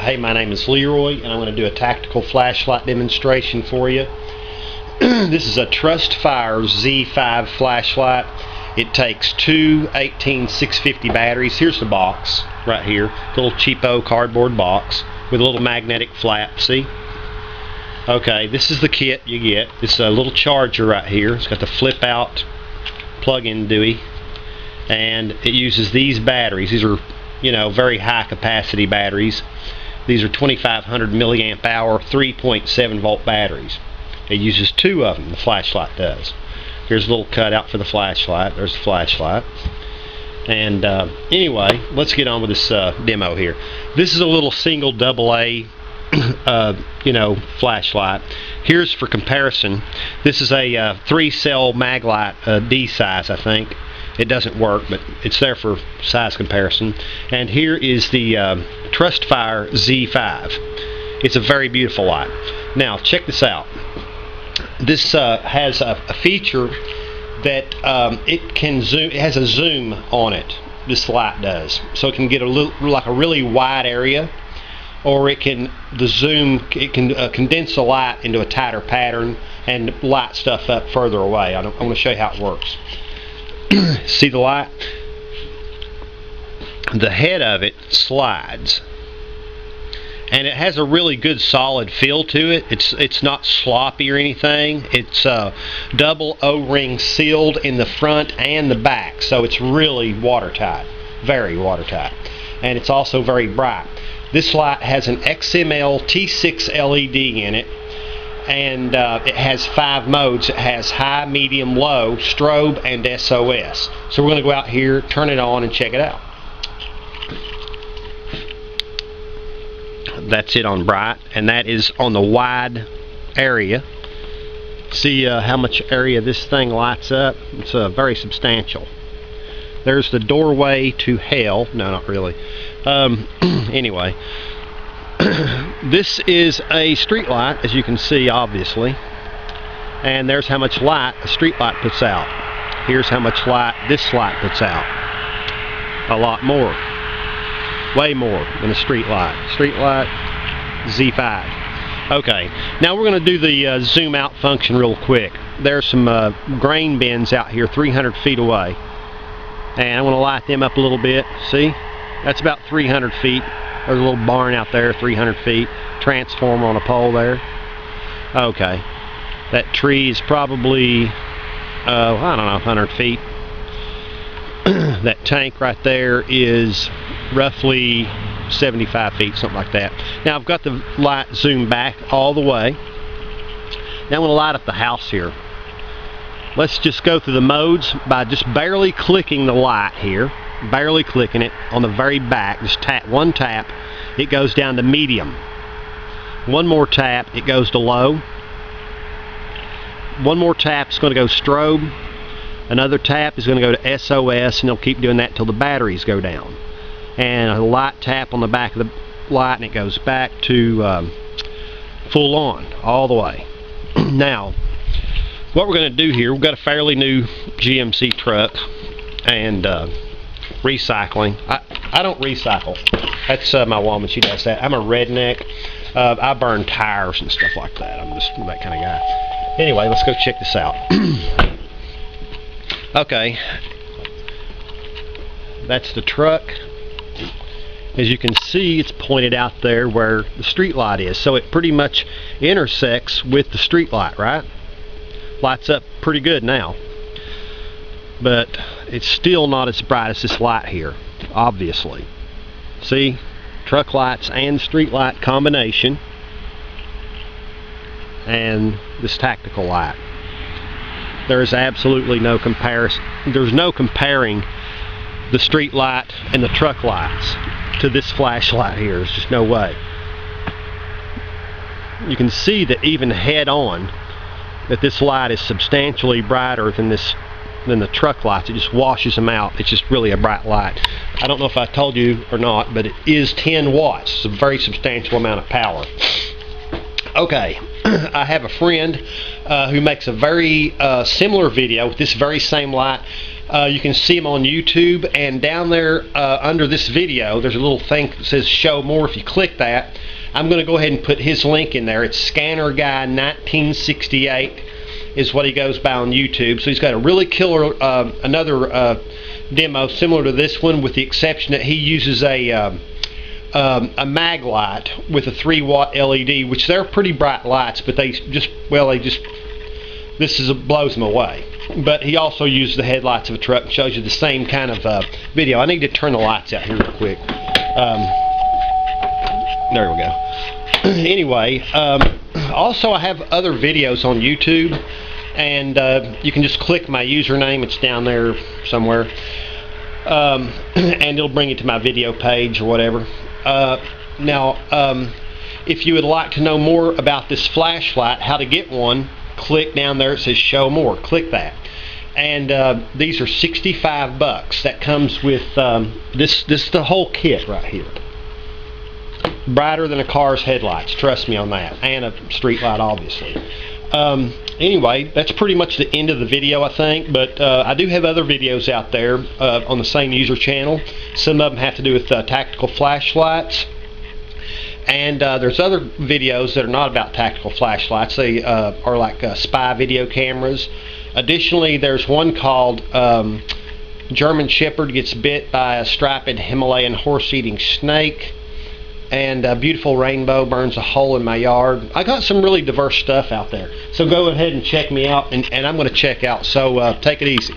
Hey, my name is Leroy, and I'm going to do a tactical flashlight demonstration for you. this is a TrustFire Z5 flashlight. It takes two 18650 batteries. Here's the box right here, little cheapo cardboard box with a little magnetic flap. See? Okay, this is the kit you get. It's a little charger right here. It's got the flip out plug-in Dewey, and it uses these batteries. These are you know, very high capacity batteries. These are 2500 milliamp hour 3.7 volt batteries. It uses two of them, the flashlight does. Here's a little cutout for the flashlight. There's the flashlight. And uh, anyway, let's get on with this uh, demo here. This is a little single double A, uh, you know, flashlight. Here's for comparison. This is a uh, three cell Maglite uh, D size, I think it doesn't work but it's there for size comparison. And here is the uh, Trustfire Z5 it's a very beautiful light. Now check this out. This uh, has a, a, feature that um, it can zoom it has a zoom on it this light does. So it can get a little like a really wide area or it can the zoom it can uh, condense the light into a tighter pattern and light stuff up further away. I, I want to show you how it works see the light? The head of it slides and it has a really good solid feel to it. It's it's not sloppy or anything. It's uh, double O-ring sealed in the front and the back, so it's really watertight, very watertight, and it's also very bright. This light has an XM-L T6 LED in it and uh, it has five modes. It has high, medium, low, strobe, and SOS. So we're going to go out here, turn it on, and check it out. That's it on bright, and that is on the wide area. See uh, how much area this thing lights up? It's uh, very substantial. There's the doorway to hell. No, not really. Um, anyway, this is a street light, as you can see, obviously. And there's how much light a street light puts out. Here's how much light this light puts out. A lot more. Way more than a street light. Street light Z5. Okay, now we're going to do the uh, zoom out function real quick. There's some uh, grain bins out here 300 feet away. And I want to light them up a little bit. See? That's about 300 feet. There's a little barn out there, 300 feet. Transformer on a pole there. Okay. That tree is probably, uh, I don't know, 100 feet. that tank right there is roughly 75 feet, something like that. Now I've got the light zoomed back all the way. Now I'm going to light up the house here. Let's just go through the modes by just barely clicking the light here barely clicking it. On the very back just tap one tap it goes down to medium. One more tap it goes to low. One more tap is going to go strobe. Another tap is going to go to SOS and they'll keep doing that till the batteries go down. And a light tap on the back of the light and it goes back to um, full on all the way. Now what we're going to do here we've got a fairly new GMC truck and uh, recycling. I, I don't recycle. That's uh, my woman. She does that. I'm a redneck. Uh, I burn tires and stuff like that. I'm just that kind of guy. Anyway, let's go check this out. okay. That's the truck. As you can see, it's pointed out there where the street light is. So it pretty much intersects with the street light, right? Lights up pretty good now but it's still not as bright as this light here obviously. See? Truck lights and street light combination. And this tactical light. There is absolutely no comparison there's no comparing the street light and the truck lights to this flashlight here. There's just no way. You can see that even head on that this light is substantially brighter than this than the truck lights. It just washes them out. It's just really a bright light. I don't know if I told you or not, but it is 10 watts. It's a very substantial amount of power. Okay, I have a friend uh, who makes a very uh, similar video with this very same light. Uh, you can see him on YouTube, and down there uh, under this video, there's a little thing that says "Show More." If you click that, I'm going to go ahead and put his link in there. It's Scanner Guy 1968 is what he goes by on YouTube. So he's got a really killer uh, another uh, demo similar to this one, with the exception that he uses a um, um, a Maglite with a 3 watt LED, which they're pretty bright lights, but they just well they just this is blows them away. But he also uses the headlights of a truck and shows you the same kind of uh, video. I need to turn the lights out here real quick. Um, there we go. anyway, um, also I have other videos on YouTube, and uh, you can just click my username. It's down there somewhere, um, and it'll bring you to my video page or whatever. Uh, now, um, if you would like to know more about this flashlight, how to get one, click down there. It says Show More. Click that and uh, these are 65 bucks that comes with um, this this is the whole kit right here brighter than a car's headlights trust me on that and a street light obviously um, anyway that's pretty much the end of the video I think but uh, I do have other videos out there uh, on the same user channel. Some of them have to do with uh, tactical flashlights. And uh, there's other videos that are not about tactical flashlights. They uh, are like uh, spy video cameras. Additionally, there's one called um, German Shepherd gets bit by a striped Himalayan horse-eating snake and a beautiful rainbow burns a hole in my yard. I got some really diverse stuff out there. So go ahead and check me out, and, and I'm going to check out. So uh, take it easy.